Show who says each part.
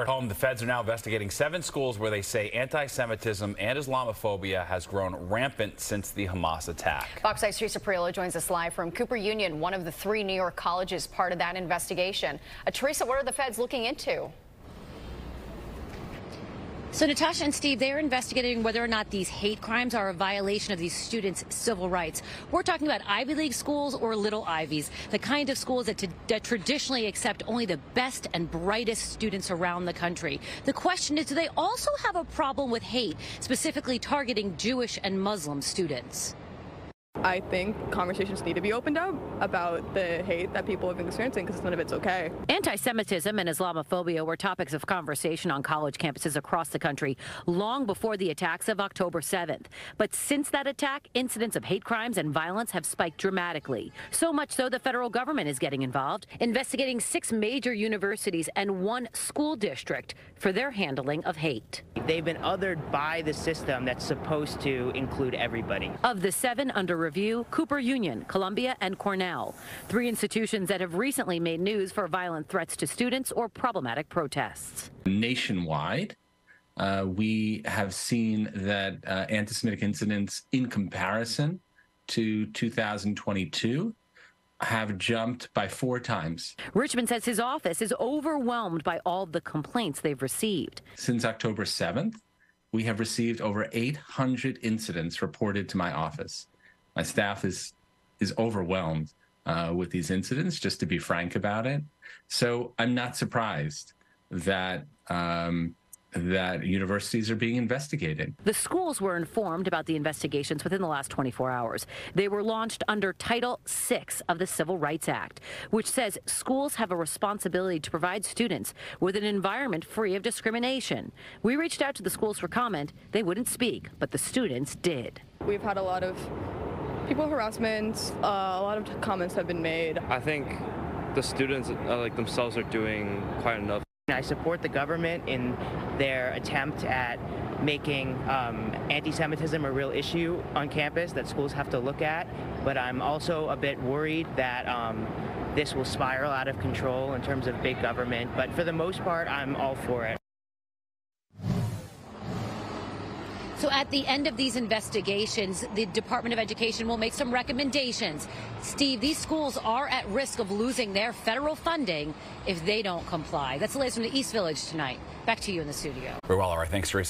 Speaker 1: At home, the feds are now investigating seven schools where they say anti-Semitism and Islamophobia has grown rampant since the Hamas attack.
Speaker 2: Fox 9's Teresa Priolo joins us live from Cooper Union, one of the three New York colleges part of that investigation. Uh, Teresa, what are the feds looking into?
Speaker 3: So Natasha and Steve, they're investigating whether or not these hate crimes are a violation of these students' civil rights. We're talking about Ivy League schools or little Ivies, the kind of schools that, that traditionally accept only the best and brightest students around the country. The question is, do they also have a problem with hate, specifically targeting Jewish and Muslim students?
Speaker 4: I think conversations need to be opened up about the hate that people have been experiencing because none of it's okay.
Speaker 3: Anti Semitism and Islamophobia were topics of conversation on college campuses across the country long before the attacks of October 7th. But since that attack, incidents of hate crimes and violence have spiked dramatically. So much so the federal government is getting involved, investigating six major universities and one school district for their handling of hate.
Speaker 5: They've been othered by the system that's supposed to include everybody.
Speaker 3: Of the seven under review, Cooper Union, Columbia, and Cornell. Three institutions that have recently made news for violent threats to students or problematic protests.
Speaker 6: Nationwide, uh, we have seen that uh, anti Semitic incidents, in comparison to 2022, have jumped by four times.
Speaker 3: Richman says his office is overwhelmed by all the complaints they've received.
Speaker 6: Since October 7th, we have received over 800 incidents reported to my office my staff is is overwhelmed uh, with these incidents. Just to be frank about it, so I'm not surprised that. Um, that universities are being investigated.
Speaker 3: The schools were informed about the investigations within the last 24 hours. They were launched under Title VI of the Civil Rights Act, which says schools have a responsibility to provide students with an environment free of discrimination. We reached out to the schools for comment. They wouldn't speak, but the students did.
Speaker 4: We've had a lot of people harassment. Uh, a lot of comments have been made.
Speaker 7: I think the students, uh, like themselves, are doing quite enough.
Speaker 5: I support the government in their attempt at making um, anti-Semitism a real issue on campus that schools have to look at. But I'm also a bit worried that um, this will spiral out of control in terms of big government. But for the most part, I'm all for it.
Speaker 3: So at the end of these investigations, the Department of Education will make some recommendations. Steve, these schools are at risk of losing their federal funding if they don't comply. That's the latest from the East Village tonight. Back to you in the studio.
Speaker 1: Very well. All right. Thanks, Teresa.